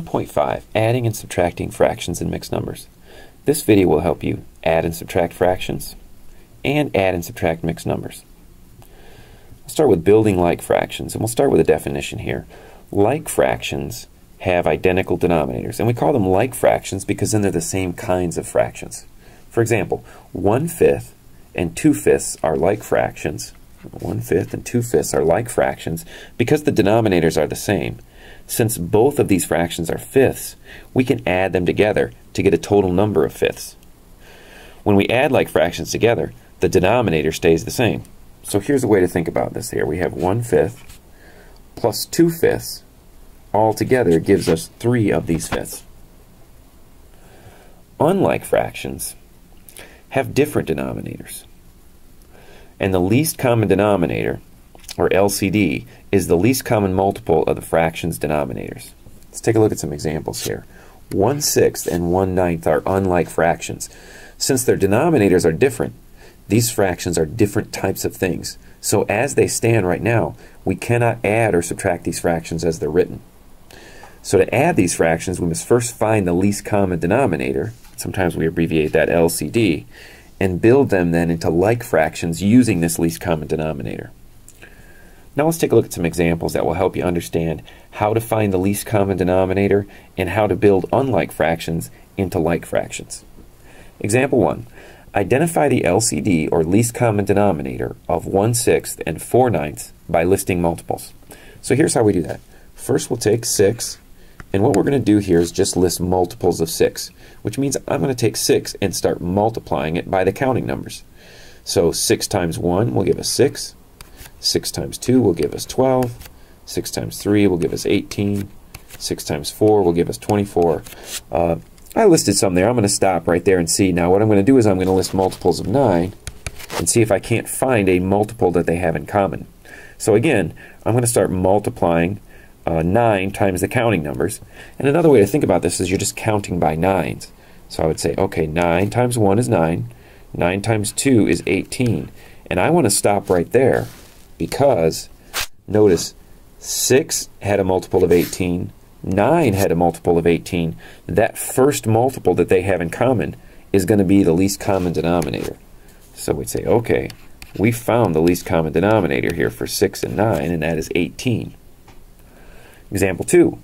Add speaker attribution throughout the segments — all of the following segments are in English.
Speaker 1: 1.5 Adding and subtracting fractions and mixed numbers. This video will help you add and subtract fractions and add and subtract mixed numbers. I'll start with building like fractions and we'll start with a definition here. Like fractions have identical denominators and we call them like fractions because then they're the same kinds of fractions. For example, 1 fifth and 2 fifths are like fractions. 1 fifth and 2 fifths are like fractions because the denominators are the same. Since both of these fractions are fifths, we can add them together to get a total number of fifths. When we add like fractions together, the denominator stays the same. So here's a way to think about this here. We have 1 fifth plus 2 fifths all together gives us 3 of these fifths. Unlike fractions have different denominators. And the least common denominator or LCD, is the least common multiple of the fraction's denominators. Let's take a look at some examples here. 1 sixth and 1 ninth are unlike fractions. Since their denominators are different, these fractions are different types of things. So as they stand right now, we cannot add or subtract these fractions as they're written. So to add these fractions, we must first find the least common denominator, sometimes we abbreviate that LCD, and build them then into like fractions using this least common denominator. Now let's take a look at some examples that will help you understand how to find the least common denominator and how to build unlike fractions into like fractions. Example 1. Identify the LCD or least common denominator of 1 sixth and 4 ninths by listing multiples. So here's how we do that. First we'll take 6 and what we're going to do here is just list multiples of 6 which means I'm going to take 6 and start multiplying it by the counting numbers. So 6 times 1 will give us 6 6 times 2 will give us 12. 6 times 3 will give us 18. 6 times 4 will give us 24. Uh, I listed some there. I'm going to stop right there and see. Now what I'm going to do is I'm going to list multiples of 9 and see if I can't find a multiple that they have in common. So again, I'm going to start multiplying uh, 9 times the counting numbers. And another way to think about this is you're just counting by nines. So I would say, okay, 9 times 1 is 9. 9 times 2 is 18. And I want to stop right there because notice 6 had a multiple of 18, 9 had a multiple of 18. That first multiple that they have in common is going to be the least common denominator. So we'd say, okay, we found the least common denominator here for 6 and 9, and that is 18. Example 2.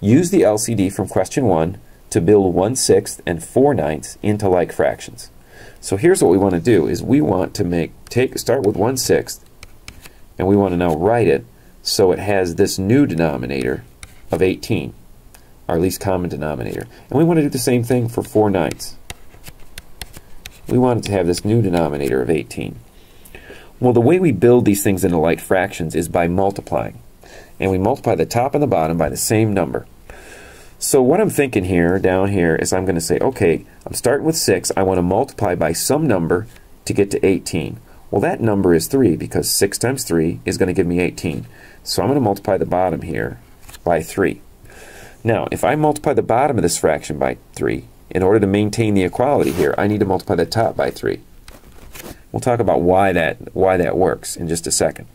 Speaker 1: Use the LCD from question 1 to build 1 sixth and 4 ninths into like fractions. So here's what we want to do is we want to make take start with 1 sixth and we want to now write it so it has this new denominator of 18, our least common denominator. And we want to do the same thing for 4 ninths. We want it to have this new denominator of 18. Well, the way we build these things into like fractions is by multiplying. And we multiply the top and the bottom by the same number. So what I'm thinking here, down here, is I'm going to say, okay, I'm starting with 6. I want to multiply by some number to get to 18. Well, that number is 3 because 6 times 3 is going to give me 18. So I'm going to multiply the bottom here by 3. Now, if I multiply the bottom of this fraction by 3, in order to maintain the equality here, I need to multiply the top by 3. We'll talk about why that, why that works in just a second.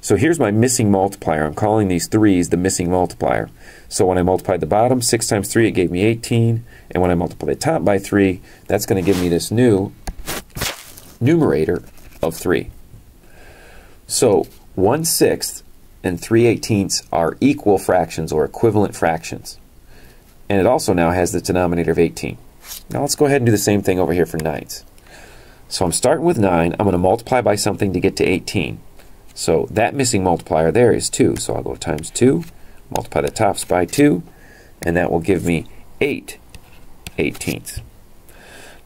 Speaker 1: So here's my missing multiplier. I'm calling these 3's the missing multiplier. So when I multiplied the bottom, 6 times 3, it gave me 18. And when I multiply the top by 3, that's going to give me this new numerator of 3. So 1 sixth and 3 eighteenths are equal fractions or equivalent fractions. And it also now has the denominator of 18. Now let's go ahead and do the same thing over here for ninths. So I'm starting with 9. I'm going to multiply by something to get to 18. So that missing multiplier there is 2. So I'll go times 2, multiply the tops by 2, and that will give me 8 eighteenths.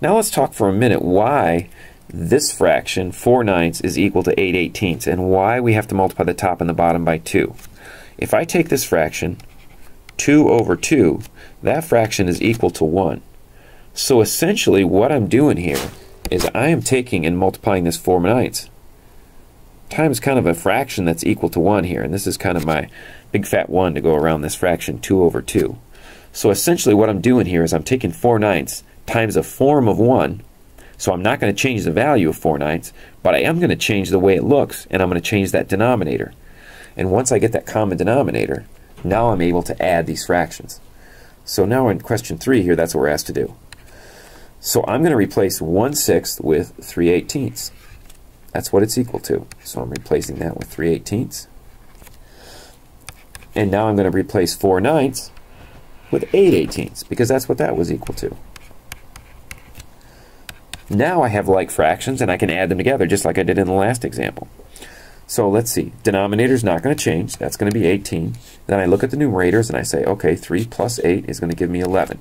Speaker 1: Now let's talk for a minute why this fraction, 4 ninths, is equal to 8 eighteenths, and why we have to multiply the top and the bottom by 2. If I take this fraction, 2 over 2, that fraction is equal to 1. So essentially what I'm doing here is I am taking and multiplying this 4 ninths times kind of a fraction that's equal to 1 here, and this is kind of my big fat 1 to go around this fraction, 2 over 2. So essentially what I'm doing here is I'm taking 4 ninths times a form of 1, so I'm not going to change the value of 4 ninths, but I am going to change the way it looks, and I'm going to change that denominator. And once I get that common denominator, Now I'm able to add these fractions. So now in question 3 here, that's what we're asked to do. So I'm going to replace 1 sixth with 3 eighteenths. That's what it's equal to. So I'm replacing that with 3 eighteenths. And now I'm going to replace 4 ninths with 8 eighteenths because that's what that was equal to. Now I have like fractions and I can add them together just like I did in the last example. So let's see, denominator is not going to change, that's going to be 18. Then I look at the numerators and I say, okay, 3 plus 8 is going to give me 11.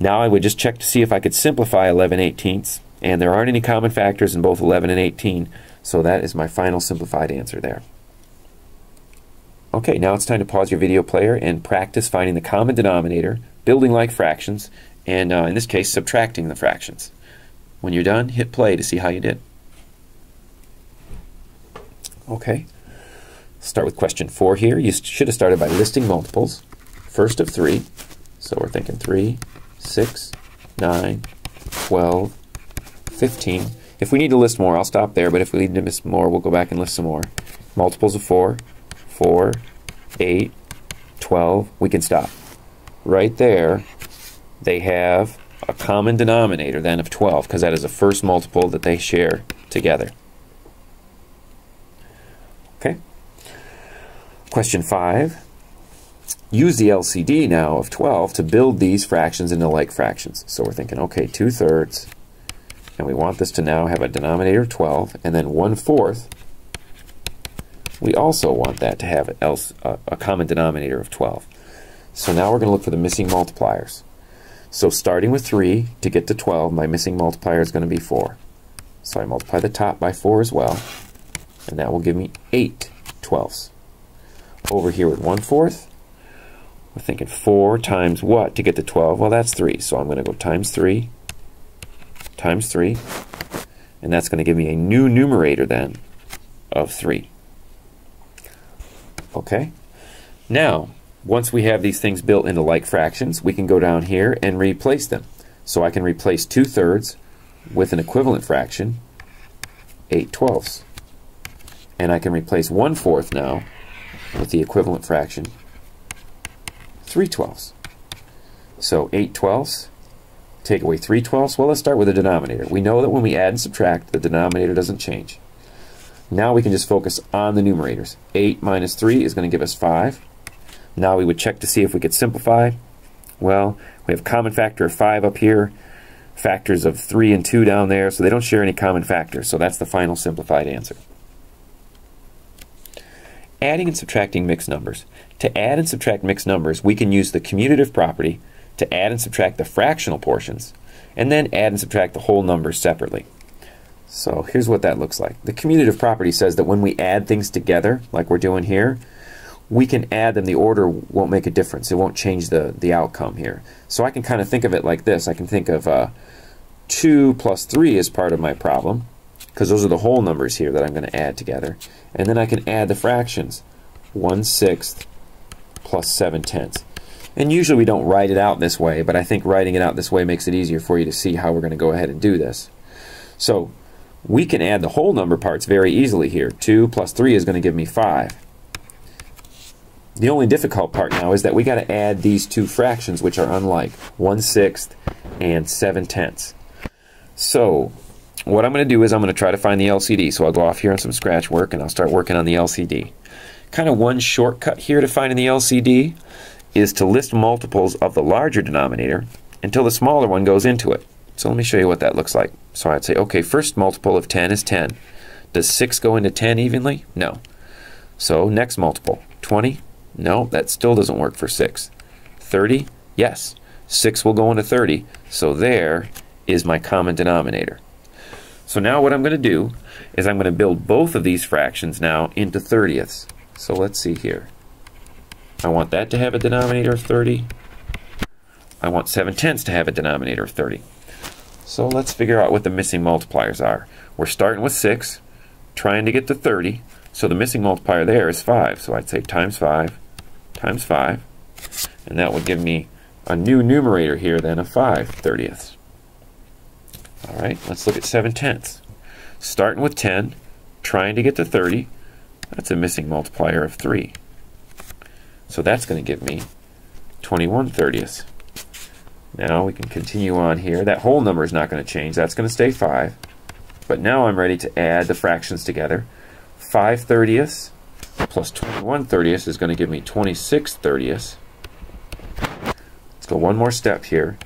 Speaker 1: Now I would just check to see if I could simplify 11 eighteenths, and there aren't any common factors in both 11 and 18, so that is my final simplified answer there. Okay, now it's time to pause your video player and practice finding the common denominator, building like fractions, and uh, in this case, subtracting the fractions. When you're done, hit play to see how you did. Okay. Start with question four here. You should have started by listing multiples. First of three. So we're thinking 3, 6, 9, 12, 15. If we need to list more, I'll stop there, but if we need to list more, we'll go back and list some more. Multiples of 4, 4, 8, 12. We can stop. Right there, they have a common denominator then of 12, because that is the first multiple that they share together. Okay. Question 5. Use the LCD now of 12 to build these fractions into like fractions. So we're thinking, okay, 2 thirds, and we want this to now have a denominator of 12, and then 1 fourth, we also want that to have a, a common denominator of 12. So now we're going to look for the missing multipliers. So starting with 3 to get to 12, my missing multiplier is going to be 4. So I multiply the top by 4 as well and that will give me 8 twelfths. Over here with 1 fourth, we're thinking 4 times what to get to 12? Well, that's 3. So I'm going to go times 3 times 3, and that's going to give me a new numerator then of 3. Okay? Now, once we have these things built into like fractions, we can go down here and replace them. So I can replace 2 thirds with an equivalent fraction, 8 twelfths. And I can replace 1 fourth now with the equivalent fraction 3 twelfths. So 8 twelfths, take away 3 twelfths. Well, let's start with the denominator. We know that when we add and subtract, the denominator doesn't change. Now we can just focus on the numerators. 8 minus 3 is going to give us 5. Now we would check to see if we could simplify. Well, we have common factor of 5 up here, factors of 3 and 2 down there, so they don't share any common factors. So that's the final simplified answer. Adding and subtracting mixed numbers. To add and subtract mixed numbers, we can use the commutative property to add and subtract the fractional portions, and then add and subtract the whole numbers separately. So here's what that looks like. The commutative property says that when we add things together, like we're doing here, we can add them. The order won't make a difference. It won't change the, the outcome here. So I can kind of think of it like this. I can think of uh, 2 plus 3 as part of my problem because those are the whole numbers here that I'm going to add together. And then I can add the fractions. 1 sixth plus 7 tenths. And usually we don't write it out this way, but I think writing it out this way makes it easier for you to see how we're going to go ahead and do this. So we can add the whole number parts very easily here. 2 plus 3 is going to give me 5. The only difficult part now is that we got to add these two fractions which are unlike, 1 sixth and 7 tenths. So what I'm going to do is I'm going to try to find the LCD. So I'll go off here on some scratch work and I'll start working on the LCD. Kind of one shortcut here to finding the LCD is to list multiples of the larger denominator until the smaller one goes into it. So let me show you what that looks like. So I'd say, okay, first multiple of 10 is 10. Does 6 go into 10 evenly? No. So next multiple, 20? No, that still doesn't work for 6. 30? Yes. 6 will go into 30. So there is my common denominator. So now what I'm going to do is I'm going to build both of these fractions now into 30ths. So let's see here. I want that to have a denominator of 30. I want 7 tenths to have a denominator of 30. So let's figure out what the missing multipliers are. We're starting with 6, trying to get to 30. So the missing multiplier there is 5. So I'd say times 5 times 5. And that would give me a new numerator here then of 5 30ths. All right, let's look at 7 tenths. Starting with 10, trying to get to 30. That's a missing multiplier of 3. So that's going to give me 21 thirtieths. Now we can continue on here. That whole number is not going to change. That's going to stay 5. But now I'm ready to add the fractions together. 5 thirtieths plus 21 thirtieths is going to give me 26 thirtieths. Let's go one more step here.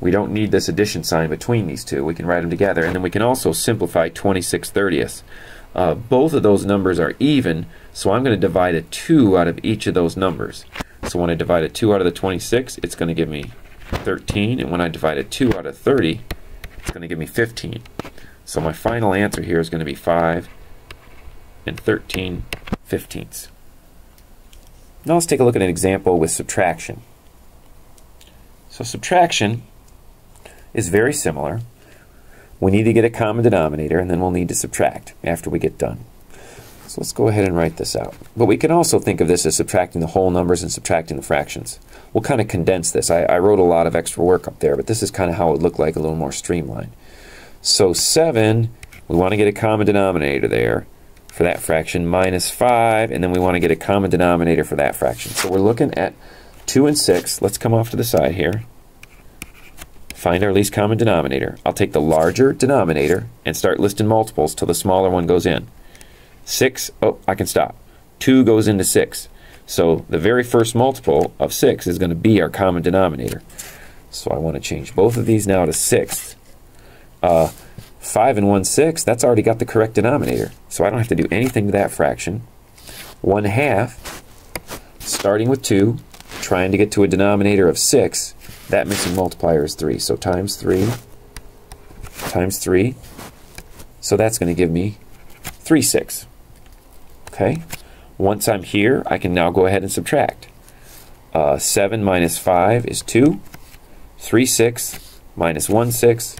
Speaker 1: We don't need this addition sign between these two. We can write them together. And then we can also simplify 26 thirtieths. Uh, both of those numbers are even, so I'm going to divide a 2 out of each of those numbers. So when I divide a 2 out of the 26, it's going to give me 13. And when I divide a 2 out of 30, it's going to give me 15. So my final answer here is going to be 5 and 13 fifteenths. Now let's take a look at an example with subtraction. So subtraction is very similar. We need to get a common denominator and then we'll need to subtract after we get done. So let's go ahead and write this out. But we can also think of this as subtracting the whole numbers and subtracting the fractions. We'll kind of condense this. I, I wrote a lot of extra work up there, but this is kind of how it would look like a little more streamlined. So 7, we want to get a common denominator there for that fraction, minus 5, and then we want to get a common denominator for that fraction. So we're looking at 2 and 6. Let's come off to the side here. Find our least common denominator. I'll take the larger denominator and start listing multiples till the smaller one goes in. 6, oh, I can stop. 2 goes into 6. So the very first multiple of 6 is going to be our common denominator. So I want to change both of these now to 6. Uh, 5 and 1 6, that's already got the correct denominator. So I don't have to do anything to that fraction. 1 half, starting with 2, trying to get to a denominator of 6, that missing multiplier is 3. So times 3 times 3. So that's going to give me 3 6. Okay? Once I'm here, I can now go ahead and subtract. Uh, 7 minus 5 is 2. 3 6 minus 1 6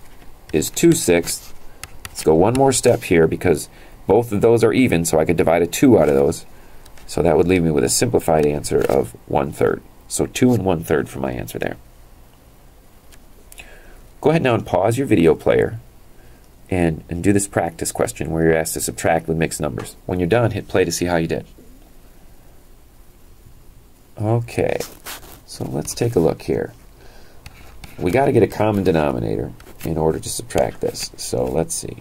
Speaker 1: is 2 6. Let's go one more step here because both of those are even, so I could divide a 2 out of those. So that would leave me with a simplified answer of 1 third. So 2 and 1 third for my answer there. Go ahead now and pause your video player and, and do this practice question where you're asked to subtract with mixed numbers. When you're done, hit play to see how you did. Okay, so let's take a look here. We got to get a common denominator in order to subtract this. So let's see.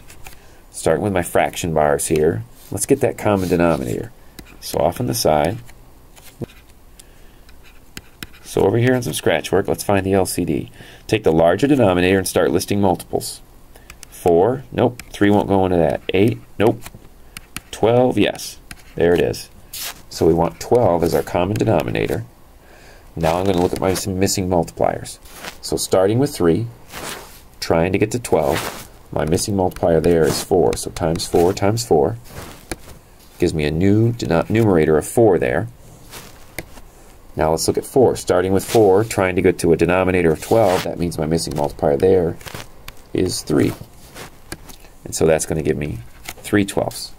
Speaker 1: Starting with my fraction bars here, let's get that common denominator. So off on the side. So over here on some scratch work, let's find the LCD. Take the larger denominator and start listing multiples. 4, nope, 3 won't go into that. 8, nope. 12, yes. There it is. So we want 12 as our common denominator. Now I'm going to look at my missing multipliers. So starting with 3, trying to get to 12, my missing multiplier there is 4. So times 4 times 4 gives me a new numerator of 4 there. Now let's look at 4. Starting with 4, trying to get to a denominator of 12, that means my missing multiplier there is 3. And so that's going to give me 3 twelfths.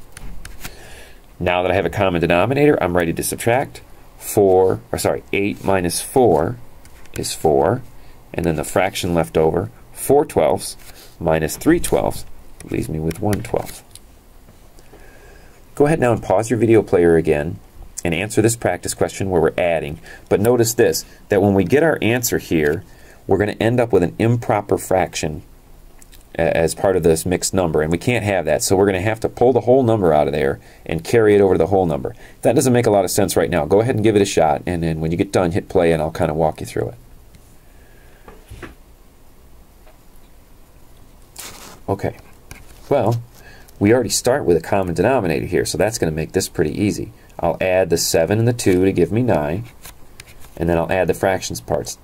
Speaker 1: Now that I have a common denominator, I'm ready to subtract. 4, or sorry, 8 minus 4 is 4. And then the fraction left over, 4 twelfths minus 3 twelfths leaves me with 1 twelfth. Go ahead now and pause your video player again and answer this practice question where we're adding. But notice this, that when we get our answer here, we're going to end up with an improper fraction as part of this mixed number, and we can't have that. So we're going to have to pull the whole number out of there and carry it over to the whole number. That doesn't make a lot of sense right now. Go ahead and give it a shot, and then when you get done, hit play, and I'll kind of walk you through it. Okay, well, we already start with a common denominator here, so that's going to make this pretty easy. I'll add the 7 and the 2 to give me 9, and then I'll add the fractions parts.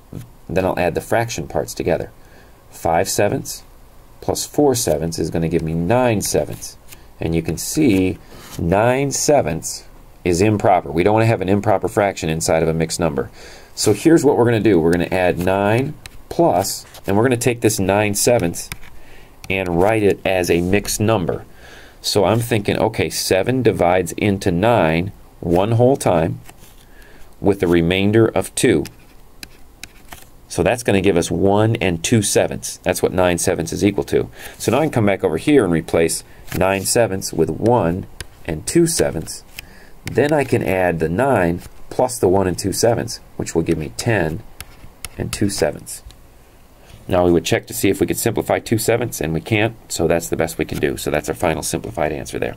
Speaker 1: Then I'll add the fraction parts together. 5 sevenths plus 4 sevenths is going to give me 9 sevenths. And you can see 9 sevenths is improper. We don't want to have an improper fraction inside of a mixed number. So here's what we're going to do. We're going to add 9 plus, and we're going to take this 9 sevenths and write it as a mixed number. So I'm thinking, okay, 7 divides into 9 one whole time with a remainder of 2. So that's going to give us 1 and 2 sevenths. That's what 9 sevenths is equal to. So now I can come back over here and replace 9 sevenths with 1 and 2 sevenths. Then I can add the 9 plus the 1 and 2 sevenths, which will give me 10 and 2 sevenths. Now we would check to see if we could simplify 2 sevenths, and we can't, so that's the best we can do. So that's our final simplified answer there.